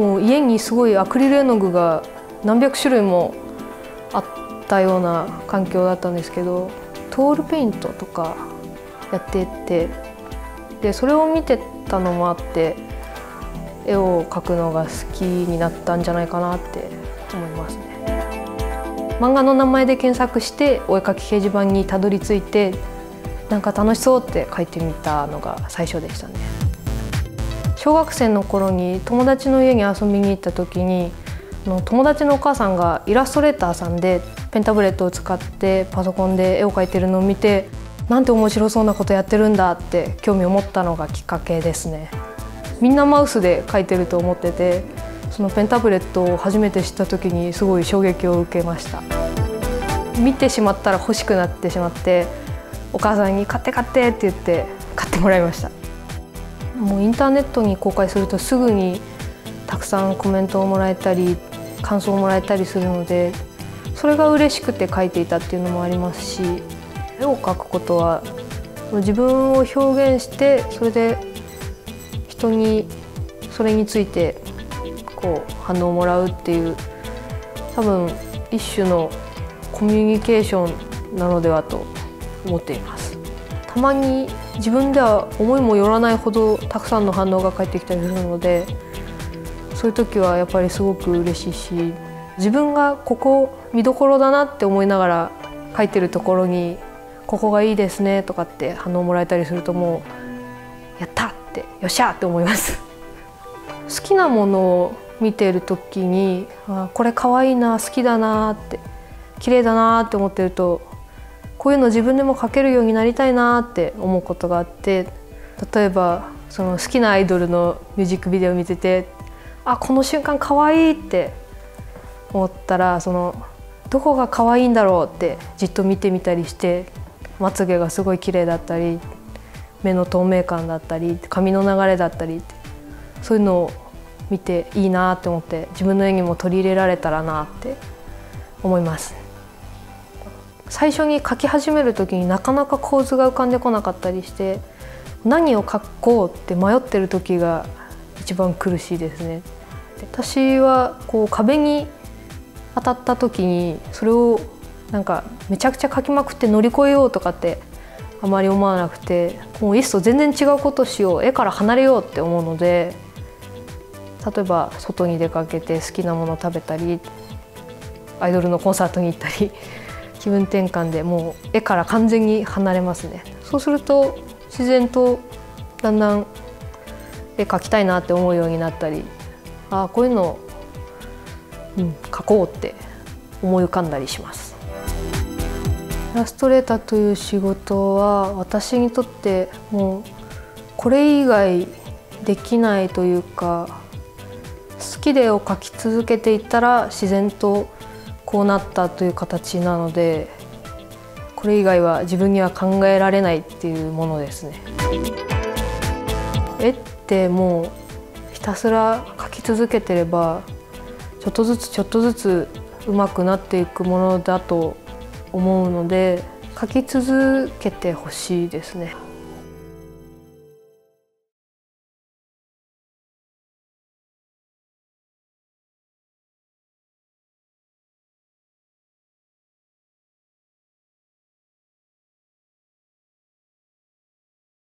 もう家にすごいアクリル絵の具が何百種類もあったような環境だったんですけどトールペイントとかやっててでそれを見てたのもあって絵を描くのが好きになったんじゃないかなって思いますね。漫画の名前で検索してお絵描き掲示板にたどり着いてなんか楽しそうって書いてみたのが最初でしたね小学生の頃に友達の家に遊びに行った時に友達のお母さんがイラストレーターさんでペンタブレットを使ってパソコンで絵を描いてるのを見てなんて面白そうなことやってるんだって興味を持ったのがきっかけですね。みんなマウスで描いてると思っててそのペンタブレットを初めて知った時にすごい衝撃を受けました。見てしまったら欲しくなってしまってお母さんに「買って買って」って言って買ってもらいました。もうインターネットに公開するとすぐにたくさんコメントをもらえたり感想をもらえたりするのでそれが嬉しくて書いていたっていうのもありますし絵を描くことは自分を表現してそれで人にそれについてこう反応をもらうっていう多分一種のコミュニケーションなのではと思っています。たまに自分では思いもよらないほどたくさんの反応が返ってきたりするのでそういう時はやっぱりすごく嬉しいし自分がここ見どころだなって思いながら書いてるところに「ここがいいですね」とかって反応もらえたりするともう「やった!」って「よっしゃ!」って思います 好きなものを見てる時にあこれ可愛いな好きだなって綺麗だなって思ってるとこういうの自分でも描けるようになりたいなって思うことがあって例えばその好きなアイドルのミュージックビデオ見ててあこの瞬間可愛いいって思ったらそのどこが可愛いんだろうってじっと見てみたりしてまつげがすごい綺麗だったり目の透明感だったり髪の流れだったりそういうのを見ていいなって思って自分の絵にも取り入れられたらなって思います。最初に描き始める時になかなか構図が浮かんでこなかったりして何を描こうって迷ってる時が一番苦しいですね。私はこう壁に当たった時にそれをなんかめちゃくちゃ描きまくって乗り越えようとかってあまり思わなくてもういっそ全然違うことしよう絵から離れようって思うので例えば外に出かけて好きなもの食べたりアイドルのコンサートに行ったり気分転換でもう絵から完全に離れますね。そうすると自然とだんだん絵描きたいなって思うようになったりああこういうのうん、描こうって思い浮かんだりします。イラストレーターという仕事は私にとってもうこれ以外できないというか好きで絵を描き続けていったら自然とこうなったという形なのでこれ以外は自分には考えられないっていうものですね。絵ってもうひたすら描き続けてればちょっとずつちょっとずつ上手くなっていくものだと思うので描き続けてほしいですね。